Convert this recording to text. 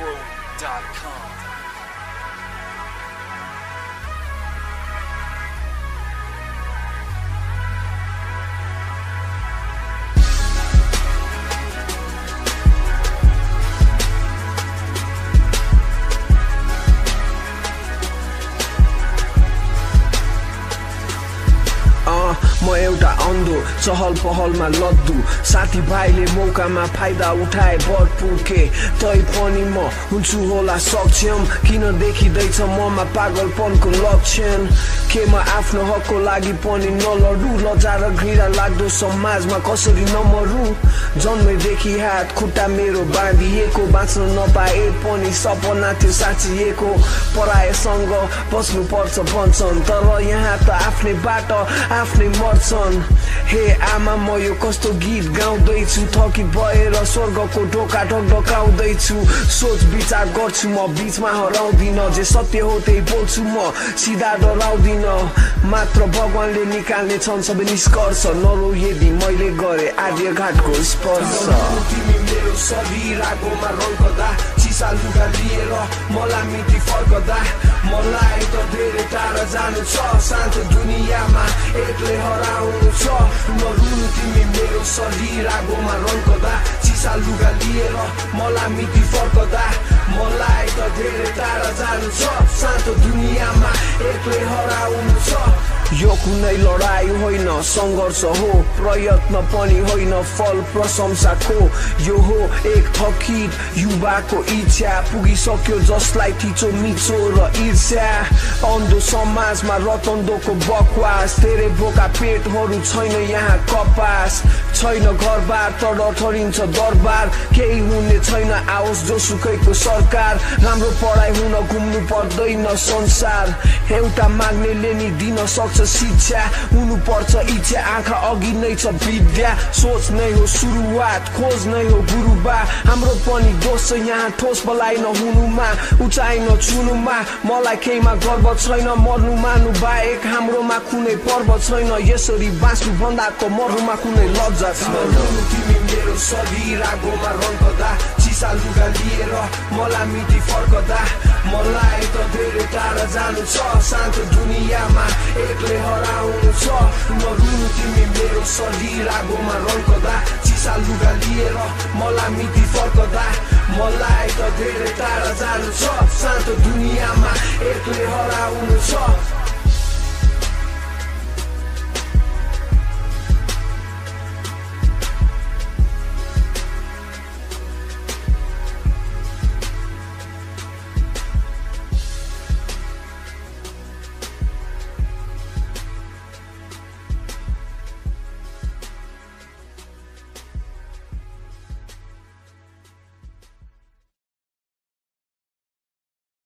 World.com. म एउटा अन्धो चहल पहलमा लद्दु। साथीभाइले मौकामा फाइदा उठाए भरपुर के तै पनि म हुन्छु होला सक्षम। किन देखिँदैछ ममा पागलपनको लक्षण? के म आफ्नो हकको लागि पनि नलडु लजा र घृणा लाग्दो समाजमा कसरी नमरु? जन्मेदेखि हात खुट्टा मेरो बाँधिएको बाँच्न नपाए पनि सपना थियो साँचिएको। पराएसँग बस्नु पर्छ भन्छन् तर यहाँ त आफ्नै बाट आफ्नै मर्छन्। हे आमा म यो कस्तो गीत गाउँदैछु? थकी भएर स्वर्गको ढोका ढकढकाउँदैछु सोच विचार गर्छु म बिचमा हराउँदिन जे सत्य हो त्यही बोल्छु। म सिधा डराउँदिन मात्र भगवान्ले निकाल्ने छन् सबै निष्कर्ष। नरो यदि मैले गरे आर्य घाटको स्पर्श मेरो शरीर आगोमा रङ्कदा लुगा लिएर मलाई मिति फर्कदा मलाई त धेरै टाढा जानु छ शान्त दुनियाँमा एक्लै हराउनु छ। नरुनु तिमी मेरो शरीर आगोमा रङ्कदा चिसा लुगा लिएर मलाई मिति फर्कदा मलाई त धेरै टाढा जानु छ शान्त दुनियाँमा एक्लै हराउनु छ यो कुनै लडाई होइन सङ्घर्ष हो प्रयत्न पनि होइन फल प्रशंसाको यो हो एक थकित युवाको इच्छा पुगिसक्यो जसलाई थिचो मिचो र ईर्ष्या अन्धो समाजमा रतन्दोको बकवास धेरै बोका पेटहरू छैन यहाँ कपास छैन घरबार तर ठरिन्छ दरबार। केही हुने छैन आओस् जोसुकैको सरकार। राम्रो पढाइ हुन घुम्नु पर्दैन संसार। एउटा माग्नेले नि दिन सक्छ शिक्षा। हुनुपर्छ इच्छा आँखा अघि नै छ विद्या। सोच नै हो सुरुवात खोज नै हो गुरुबा। हाम्रो पनि दोष यहाँ ठोस बलाइ नहुनुमा उचाइ नछुनुमा। मलाई केहीमा गर्व छैन मर्नु मानु बाहेक हाम्रोमा कुनै पर्व छैन। यसरी बाँच्नु भन्दाको मर्नुमा कुनै लज्जा छैन तिमी मेरो शरीर आगोमा रङ्कदा चिसा लुगा लिएर मलाई मिति फर्कदा मलाई त धेरै टाढा जानु छ शान्त दुनियाँमा एक्लै हराउनु छ नरुनु तिमी मेरो शरीर आगोमा रङ्कदा चिसा लुगा लिएर मलाई मिति फर्कदा मलाई त धेरै टाढा जानु छ शान्त दुनियाँमा एक्लै हराउनु छ